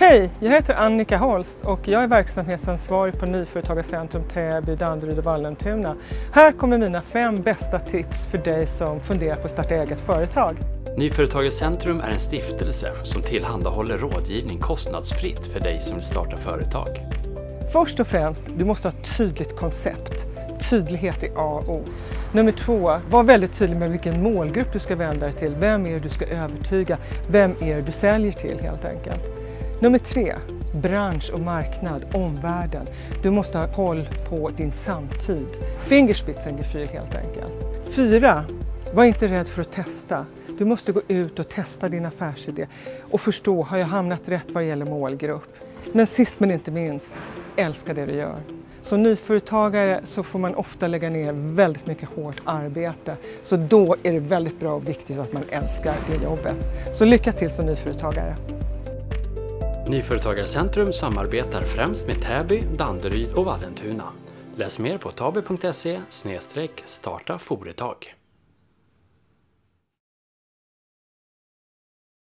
Hej, jag heter Annika Holst och jag är verksamhetsansvarig på Nyföretagarcentrum Täby, Danderyd och Vallentuna. Här kommer mina fem bästa tips för dig som funderar på att starta eget företag. Nyföretagarcentrum är en stiftelse som tillhandahåller rådgivning kostnadsfritt för dig som vill starta företag. Först och främst, du måste ha ett tydligt koncept. Tydlighet är A och O. Nummer två, var väldigt tydlig med vilken målgrupp du ska vända dig till. Vem är det du ska övertyga? Vem är det du säljer till helt enkelt? Nummer tre, bransch och marknad, omvärlden. Du måste ha koll på din samtid. Fingerspitzengefühl helt enkelt. Fyra, var inte rädd för att testa. Du måste gå ut och testa din affärsidé och förstå, har jag hamnat rätt vad gäller målgrupp? Men sist men inte minst, älska det du gör. Som nyföretagare så får man ofta lägga ner väldigt mycket hårt arbete. Så då är det väldigt bra och viktigt att man älskar det jobbet. Så lycka till som nyföretagare! Nyföretagarcentrum samarbetar främst med Täby, Danderyd och Vallentuna. Läs mer på taby.se starta företag.